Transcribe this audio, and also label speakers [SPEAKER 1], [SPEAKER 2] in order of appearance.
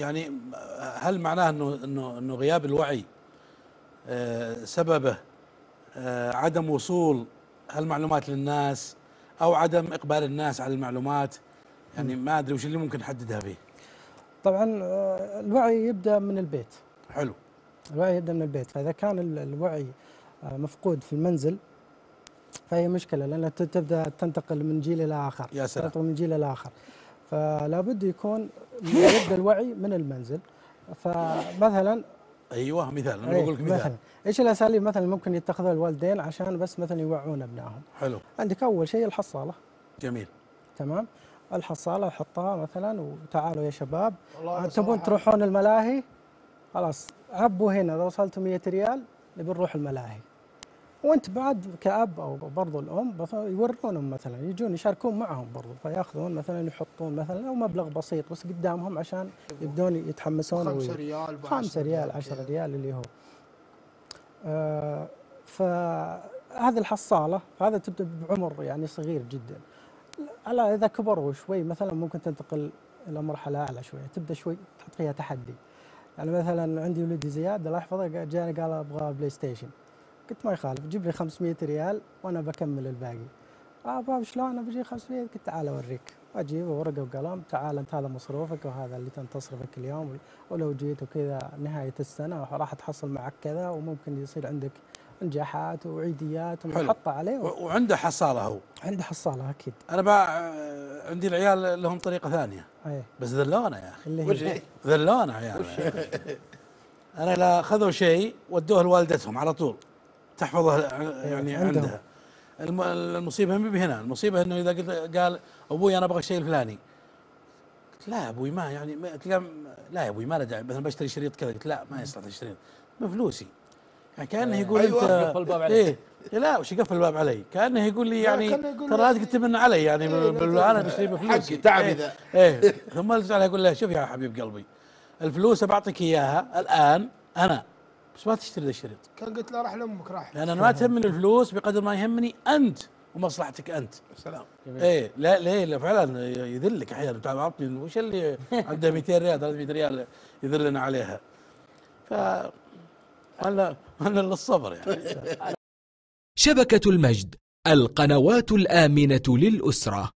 [SPEAKER 1] يعني هل معناه إنه إنه إنه غياب الوعي آه، سببه آه، عدم وصول هالمعلومات للناس أو عدم إقبال الناس على المعلومات؟ يعني ما أدري وش اللي ممكن نحددها فيه.
[SPEAKER 2] طبعا آه، الوعي يبدأ من البيت.
[SPEAKER 1] حلو.
[SPEAKER 2] الوعي يبدأ من البيت. فإذا كان ال- الوعي مفقود في المنزل فهي مشكلة لأنها ت- تبدأ تنتقل من جيل إلى آخر.
[SPEAKER 1] يا سلام.
[SPEAKER 2] تنتقل من جيل إلى آخر. فلا بد يكون يبدا الوعي من المنزل. فمثلا
[SPEAKER 1] أيوه مثال أنا
[SPEAKER 2] إيه،
[SPEAKER 1] بقول لك مثال.
[SPEAKER 2] مثلا إيش الأساليب مثلا ممكن يتخذها الوالدين عشان بس مثلا يوعون أبنائهم؟
[SPEAKER 1] حلو.
[SPEAKER 2] عندك أول شيء الحصالة.
[SPEAKER 1] جميل.
[SPEAKER 2] تمام. الحصالة حطها مثلا وتعالوا يا شباب. تبون تروحون الملاهي؟ خلاص. عبوا هنا اذا وصلتوا 100 ريال نبي نروح الملاهي. وانت بعد كأب أو برضو الأم يورونهم مثلا يجون يشاركون معهم برضو فيأخذون مثلا يحطون مثلا أو مبلغ بسيط بس قدامهم عشان يبدون يتحمسون
[SPEAKER 3] خمسة
[SPEAKER 2] وي-
[SPEAKER 3] ريال بعشرة
[SPEAKER 2] خمسة ريال
[SPEAKER 3] كذا.
[SPEAKER 2] 10 ريال اللي هو. آه فهذه الحصالة هذا تبدأ بعمر يعني صغير جدا. على إذا كبروا شوي مثلا ممكن تنتقل إلى مرحلة أعلى شوية تبدأ شوي تحط فيها تحدي. يعني مثلا عندي ولدي زياد الله يحفظه جاني قال أبغى بلاي ستيشن قلت ما يخالف. جيب لي 500 ريال وأنا بكمل الباقي. آه باب شلون؟ أنا بجي 500 قلت تعال أوريك. أجيب ورقة وقلم. تعال أنت هذا مصروفك وهذا اللي أنت تصرفك اليوم. ولو جيت وكذا نهاية السنة راح تحصل معك كذا وممكن يصير عندك نجاحات وعيديات. ومحطة عليه
[SPEAKER 1] و- وعنده حصالة هو.
[SPEAKER 2] عنده حصالة أكيد.
[SPEAKER 1] أنا بقى عندي العيال لهم طريقة ثانية.
[SPEAKER 2] أي
[SPEAKER 1] بس ذلونا يا أخي.
[SPEAKER 2] اللي هي؟
[SPEAKER 1] ذلونا عيال أنا لا اخذوا شيء ودوه لوالدتهم على طول. تحفظه يعني
[SPEAKER 2] عندهم.
[SPEAKER 1] عندها الم- المصيبة مو بهنا المصيبة إنه إذا قلت قال أبوي أنا أبغى الشيء الفلاني قلت لا يا أبوي ما يعني ما لا يا أبوي ما له داعي مثلا بشتري شريط كذا قلت لا ما يصلح الشريط بفلوسي يعني كأنه يقول
[SPEAKER 3] أيوة.
[SPEAKER 1] انت
[SPEAKER 4] الباب عليك.
[SPEAKER 1] إيه لا وش يقفل الباب علي كأنه يقول لي يعني ترى لا تكتب علي يعني
[SPEAKER 3] إيه، أنا.
[SPEAKER 1] بشتري بفلوسي
[SPEAKER 3] حقي، تعبي
[SPEAKER 1] إيه.
[SPEAKER 3] ذا.
[SPEAKER 1] إيه ثم ارجع أقول له شوف يا حبيب قلبي الفلوس بعطيك إياها الآن أنا بس ما تشتري ذا الشريط.
[SPEAKER 3] كان قلت له راح لأمك راح.
[SPEAKER 1] لأن أنا ما تهمني الفلوس بقدر ما يهمني أنت ومصلحتك أنت.
[SPEAKER 3] سلام.
[SPEAKER 1] إيه لا ليه لا فعلا يذلك أحيانا. تعال عطني وش اللي عنده 200 ريال 300 ريال يذلنا عليها. ف أنا أنا للصبر يعني.
[SPEAKER 5] شبكة المجد القنوات الآمنة للأسرة.